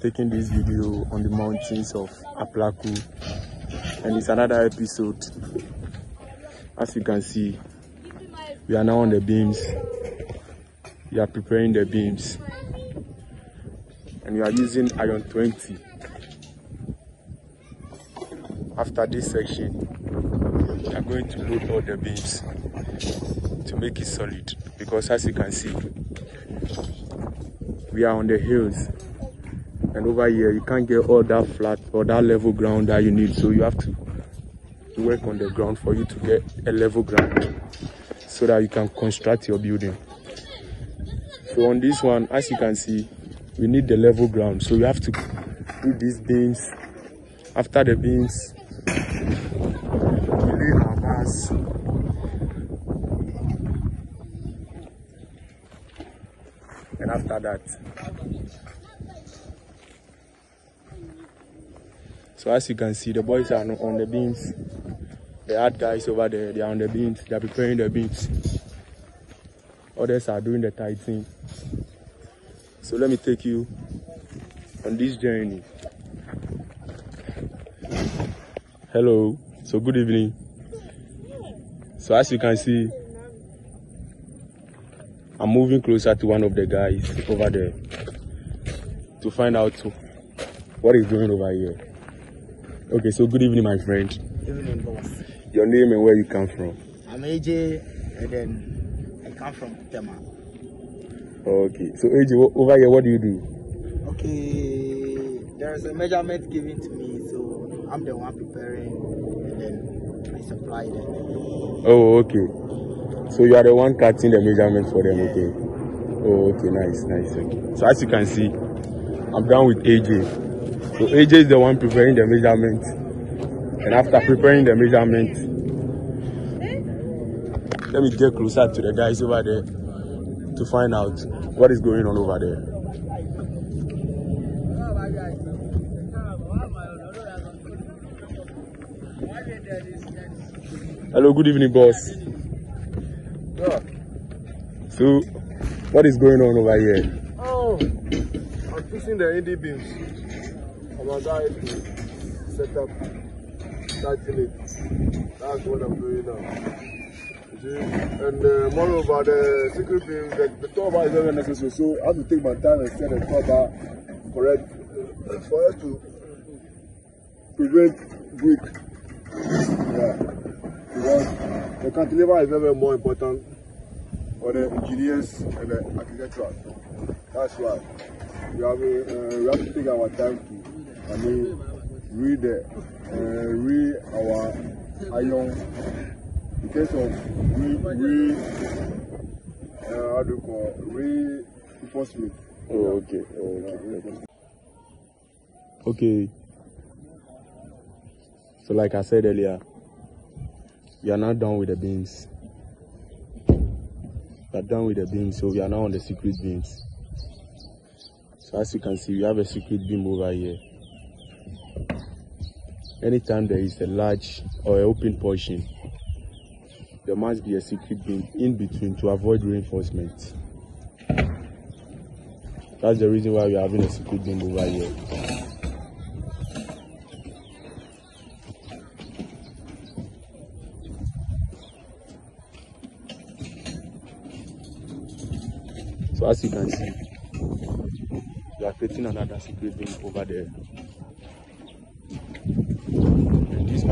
taking this video on the mountains of Aplaku and it's another episode. As you can see, we are now on the beams. We are preparing the beams and we are using iron 20. After this section, we are going to load all the beams to make it solid because as you can see, we are on the hills and over here you can't get all that flat or that level ground that you need. So you have to work on the ground for you to get a level ground so that you can construct your building. So on this one as you can see we need the level ground. So you have to do these beams. After the beams we lay our bars and after that so as you can see the boys are on the beams the hard guys over there they are on the beams they are preparing the beams others are doing the tightening so let me take you on this journey. Hello. So good evening. So as you can see I'm moving closer to one of the guys over there to find out what is going over here. Okay, so good evening, my friend. Evening, boss. Your name and where you come from? I'm AJ, and then I come from Tema. Okay, so AJ, over here, what do you do? Okay, there's a measurement given to me, so I'm the one preparing, and then I supply them. Oh, okay. So you are the one cutting the measurement for them, okay? Oh, okay, nice, nice, okay. So as you can see, I'm done with AJ. So AJ is the one preparing the measurement. And after preparing the measurement, let me get closer to the guys over there to find out what is going on over there. Hello, good evening, boss. So, what is going on over here? Oh, I'm fixing the indie beams. I'm about to set up that unit. That's what I'm doing now. And uh, moreover, the secret beam, the, the top bar is very necessary. So I have to take my time and set the top bar correct uh, for us to prevent break. Yeah. Because the cantilever is very, very more important for the engineers and the architectural. That's why we have, uh, we have to take our time to, I mean, read the, uh, read our iron in case of re, re uh, how do you call reinforcement. Oh, okay. Oh, Yeah, okay. okay. So, like I said earlier, we are now done with the beams. We are done with the beams, so we are now on the secret beams. So, as you can see, we have a secret beam over here. Anytime there is a large or open portion, there must be a secret beam in between to avoid reinforcement. That's the reason why we are having a secret beam over here. So as you can see, we are creating another secret beam over there.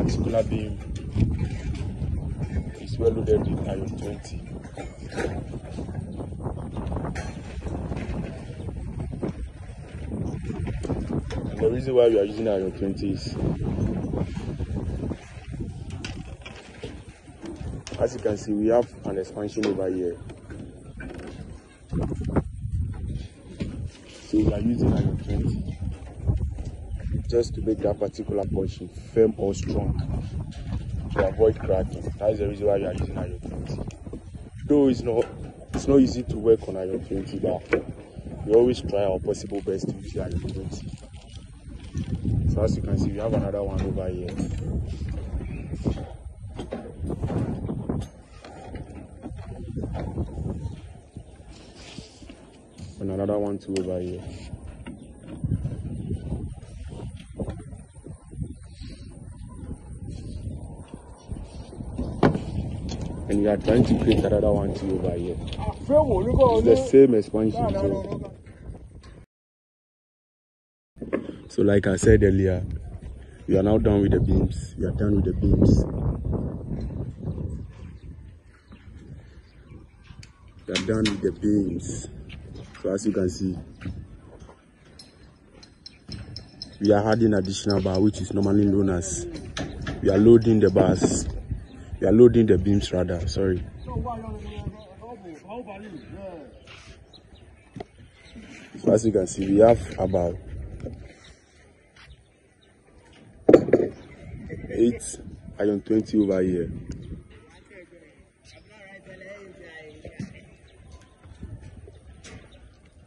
Particular beam is well loaded with iron 20. And the reason why we are using iron 20 is as you can see we have an expansion over here so we are using iron 20 just to make that particular portion firm or strong to avoid cracking. That is the reason why we are using iron 20 though it's not it's not easy to work on iron 20 but we always try our possible best to use iron 20 so as you can see we have another one over here. And another one too over here and we are trying to create another one too over here. It's the same expansion. So, so like I said earlier, we are now done with the beams. We are done with the beams. We are done with the beams. So as you can see, we are adding additional bar, which is normally known as we are loading the bars. We are loading the beams rather. Sorry. So as you can see, we have about eight iron 20 over here.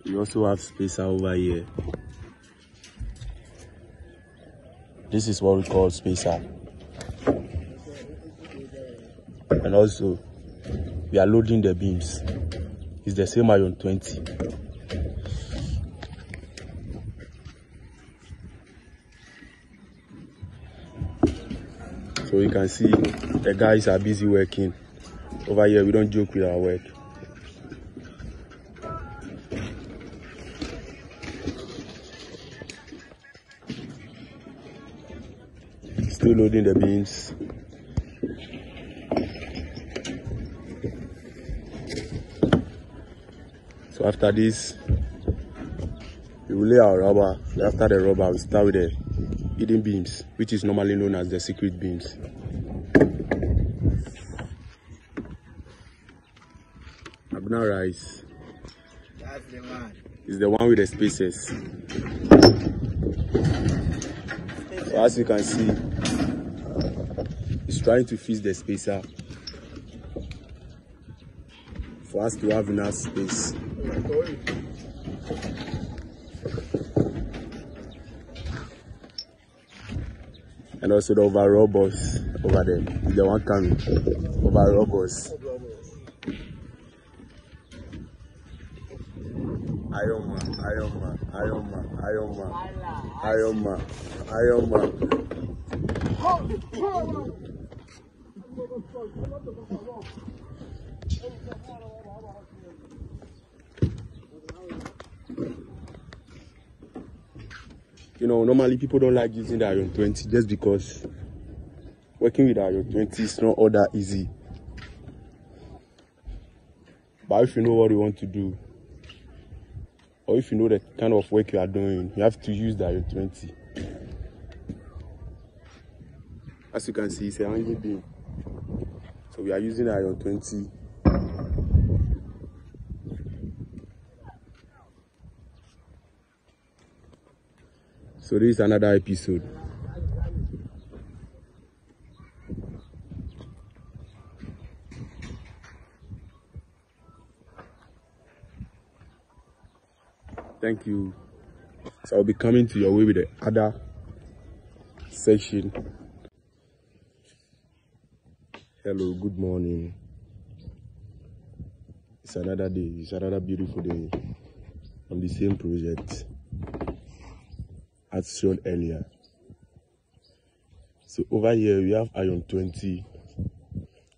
We also have spacer over here. This is what we call spacer. And also, we are loading the beams. It's the same iron 20. So you can see the guys are busy working. Over here, we don't joke with our work. Still loading the beams. After this, we will lay our rubber. After the rubber, we start with the hidden beams, which is normally known as the secret beams. Abna rice That's the man. is the one with the spaces. So as you can see, it's trying to fix the spacer for us to have enough space. And also the overall boss over there, the one coming, overall boss. Iron Man, Iron Man, Iron Man, Iron Man, Iron Man, Iron Man. You know, normally people don't like using the Iron 20 just because working with Iron 20 is not all that easy. But if you know what you want to do, or if you know the kind of work you are doing, you have to use the Iron 20. As you can see, it's a hanging beam. So we are using Iron 20. So this is another episode. Thank you. So I'll be coming to your way with the other section. Hello, good morning. It's another day. It's another beautiful day on the same project as shown earlier. So over here we have iron 20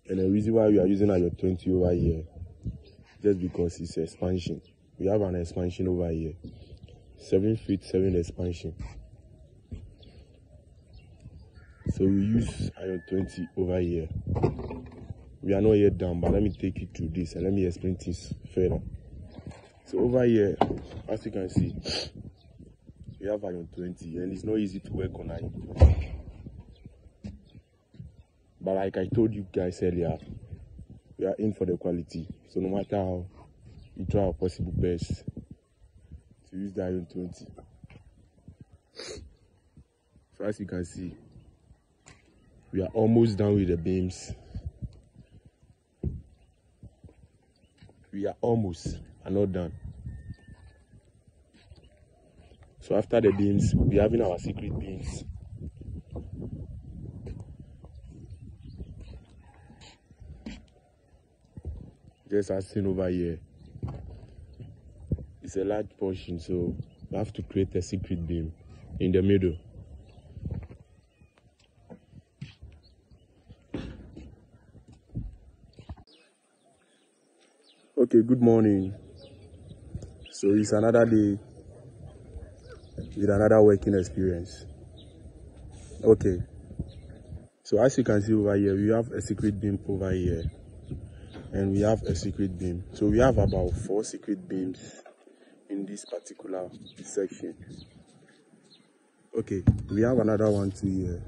and the reason why we are using iron 20 over here just because it's expansion. We have an expansion over here. 7 feet 7 expansion. So we use iron 20 over here. We are not yet done, but let me take you through this and let me explain things further. So over here, as you can see, we have iron 20 and it's not easy to work on iron 20. But like I told you guys earlier, we are in for the quality. So no matter how, we try our possible best to use the iron 20. So as you can see, we are almost done with the beams. We are almost, are not done. So after the beams, we are having our secret beams. Just as seen over here. It's a large portion, so we have to create a secret beam in the middle. Okay, good morning. So it's another day with another working experience. Okay. So as you can see over here, we have a secret beam over here. And we have a secret beam. So we have about four secret beams in this particular section. Okay, we have another one too here.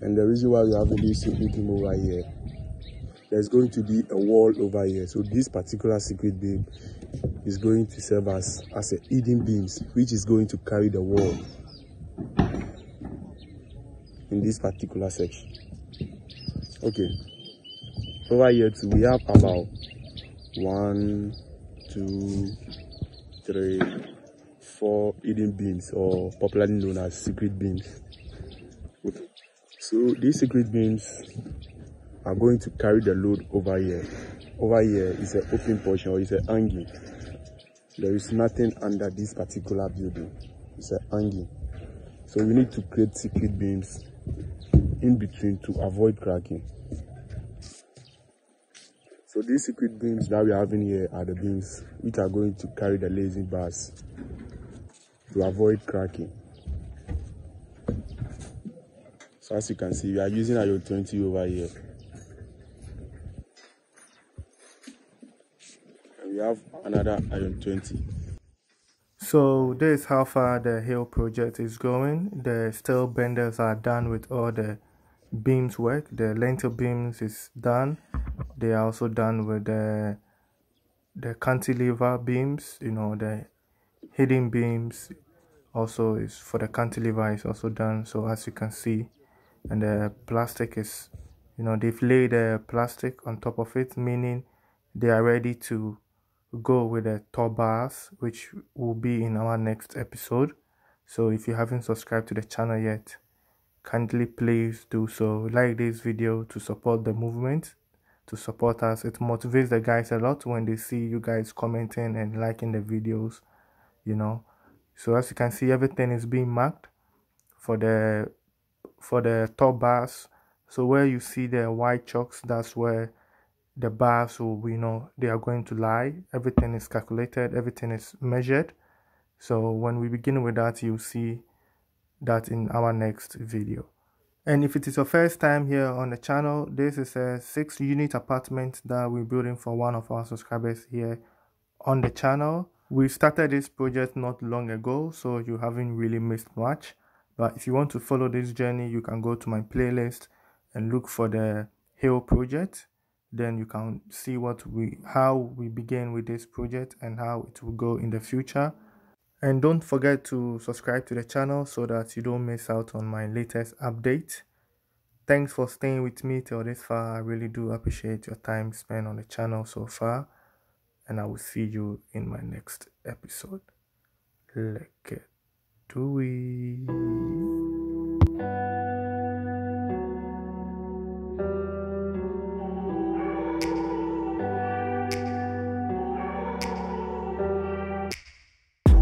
And the reason why we have this secret beam over here there's going to be a wall over here so this particular secret beam is going to serve as as a hidden beams which is going to carry the wall in this particular section. Okay. Over here too we have about one two three four hidden beams or popularly known as secret beams so these secret beams are going to carry the load over here. Over here is an open portion or is a hanging. There is nothing under this particular building. It's a hanging. So we need to create secret beams in between to avoid cracking. So these secret beams that we are having here are the beams which are going to carry the lazy bars to avoid cracking. So as you can see, we are using iron 20 over here. We have another iron 20 so this is how far the hill project is going. The steel benders are done with all the beams work. The lintel beams is done. They are also done with the the cantilever beams you know the hidden beams also is for the cantilever is also done. So as you can see and the plastic is you know they've laid the plastic on top of it meaning they are ready to go with the top bars which will be in our next episode. So if you haven't subscribed to the channel yet kindly please do so. Like this video to support the movement to support us. It motivates the guys a lot when they see you guys commenting and liking the videos you know. So as you can see everything is being marked for the for the top bars so where you see the white chalks that's where the bars will you know they are going to lie. Everything is calculated everything is measured. So when we begin with that you'll see that in our next video. And if it is your first time here on the channel this is a six unit apartment that we're building for one of our subscribers here on the channel. We started this project not long ago so you haven't really missed much. But if you want to follow this journey you can go to my playlist and look for the hill project then you can see what we how we begin with this project and how it will go in the future. And don't forget to subscribe to the channel so that you don't miss out on my latest update. Thanks for staying with me till this far. I really do appreciate your time spent on the channel so far and i will see you in my next episode. Get to it